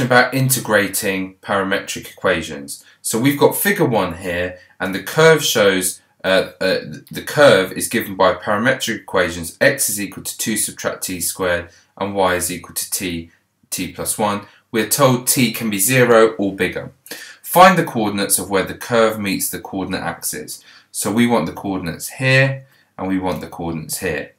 about integrating parametric equations. So we've got figure one here and the curve shows uh, uh, the curve is given by parametric equations x is equal to 2 subtract t squared and y is equal to t, t plus 1. We're told t can be 0 or bigger. Find the coordinates of where the curve meets the coordinate axis. So we want the coordinates here and we want the coordinates here.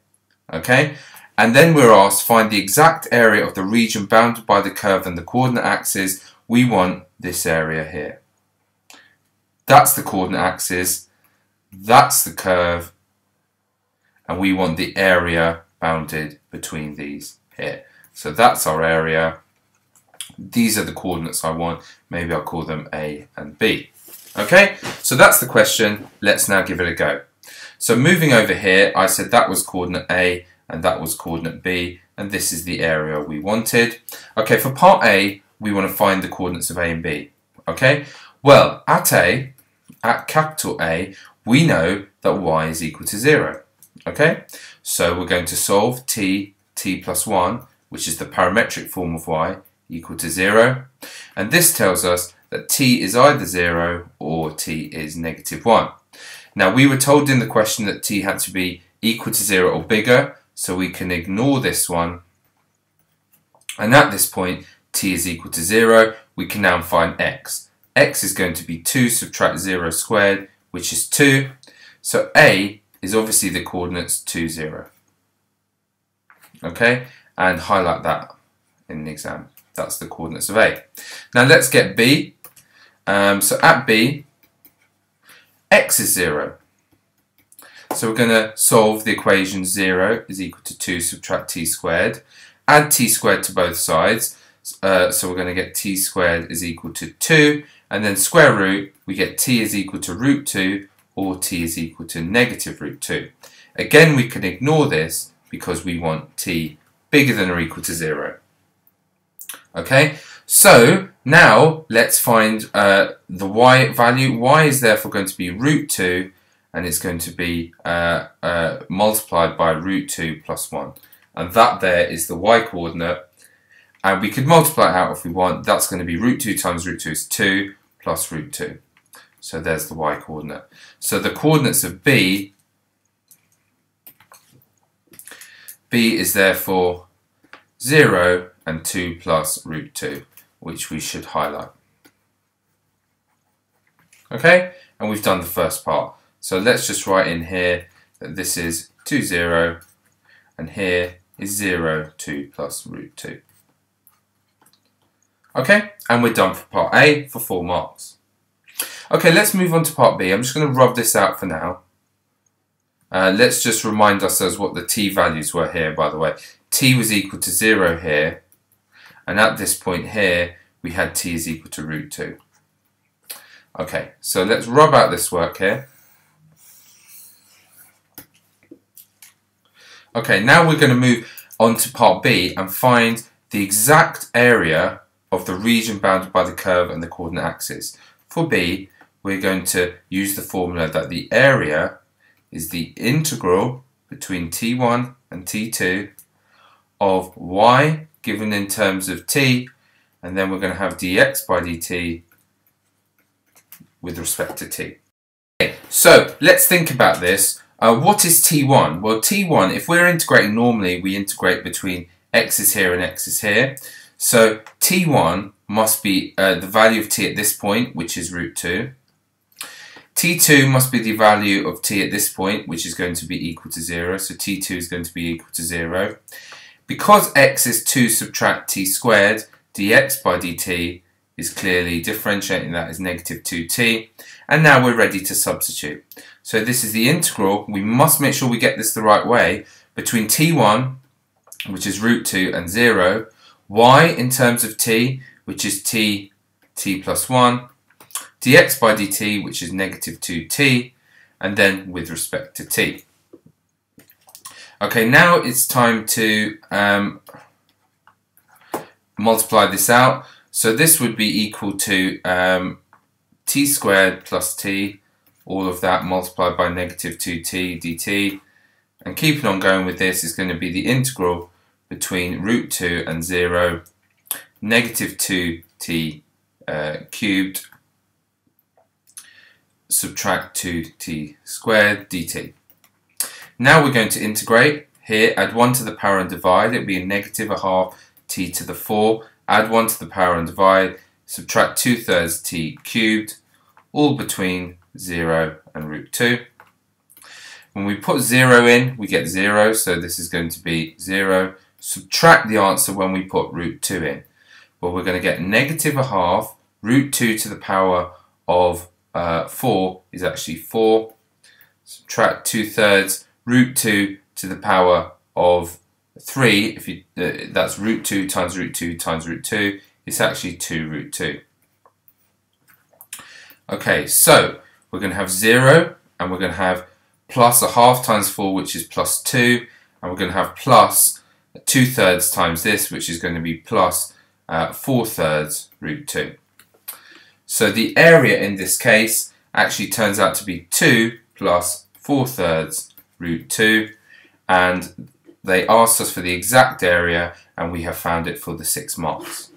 Okay, and then we're asked find the exact area of the region bounded by the curve and the coordinate axes. We want this area here. That's the coordinate axis, that's the curve, and we want the area bounded between these here. So that's our area. These are the coordinates I want. Maybe I'll call them A and B. Okay, so that's the question. Let's now give it a go. So moving over here, I said that was coordinate A and that was coordinate B, and this is the area we wanted. Okay, for part A, we want to find the coordinates of A and B. Okay, well, at A, at capital A, we know that y is equal to 0. Okay, so we're going to solve t, t plus 1, which is the parametric form of y, equal to 0. And this tells us that t is either 0 or t is negative 1. Now we were told in the question that t had to be equal to 0 or bigger, so we can ignore this one. And at this point, t is equal to 0. We can now find x. x is going to be 2 subtract 0 squared, which is 2. So a is obviously the coordinates 2, 0. Okay, and highlight that in the exam. That's the coordinates of A. Now let's get B. Um, so at B, x is 0. So we're going to solve the equation 0 is equal to 2 subtract t squared. Add t squared to both sides. Uh, so we're going to get t squared is equal to 2. And then square root, we get t is equal to root 2 or t is equal to negative root 2. Again, we can ignore this because we want t bigger than or equal to 0. Okay, so now let's find uh, the y value. y is therefore going to be root 2 and it's going to be uh, uh, multiplied by root 2 plus 1. And that there is the y coordinate. And we could multiply it out if we want. That's going to be root 2 times root 2 is 2 plus root 2. So there's the y coordinate. So the coordinates of b, b is therefore 0 and 2 plus root 2, which we should highlight. Okay, and we've done the first part. So let's just write in here that this is 2, 0, and here is 0, 2 plus root 2. Okay, and we're done for part A for 4 marks. Okay, let's move on to part B. I'm just going to rub this out for now. Uh, let's just remind ourselves what the t values were here, by the way. t was equal to 0 here, and at this point here, we had t is equal to root 2. Okay, so let's rub out this work here. Okay, now we're going to move on to part B and find the exact area of the region bounded by the curve and the coordinate axis. For B, we're going to use the formula that the area is the integral between t1 and t2 of y given in terms of t, and then we're going to have dx by dt with respect to t. Okay, so let's think about this. Uh, what is t1? Well, t1, if we're integrating normally, we integrate between x is here and x is here. So t1 must be uh, the value of t at this point, which is root 2. t2 must be the value of t at this point, which is going to be equal to 0. So t2 is going to be equal to 0. Because x is 2 subtract t squared, dx by dt is clearly differentiating that as negative 2t. And now we're ready to substitute. So this is the integral. We must make sure we get this the right way between t1, which is root 2, and 0, y in terms of t, which is t, t plus 1, dx by dt, which is negative 2t, and then with respect to t. Okay, now it's time to um, multiply this out. So this would be equal to um, t squared plus t, all of that multiplied by negative 2t dt. And keeping on going with this is going to be the integral between root 2 and 0 negative 2t uh, cubed subtract 2t squared dt. Now we're going to integrate. Here, add 1 to the power and divide. It would be a negative a half t to the 4. Add 1 to the power and divide. Subtract 2 thirds t cubed, all between 0 and root 2. When we put 0 in, we get 0, so this is going to be 0. Subtract the answer when we put root 2 in. Well, we're going to get negative a half, root 2 to the power of uh, 4 is actually 4. Subtract 2 thirds, root 2 to the power of 3, if you, uh, that's root 2 times root 2 times root 2, it's actually 2 root 2. Okay, so we're going to have 0 and we're going to have plus a half times 4 which is plus 2 and we're going to have plus 2 thirds times this which is going to be plus, uh, 4 thirds root 2. So the area in this case actually turns out to be 2 plus 4 thirds root 2 and they asked us for the exact area and we have found it for the 6 marks.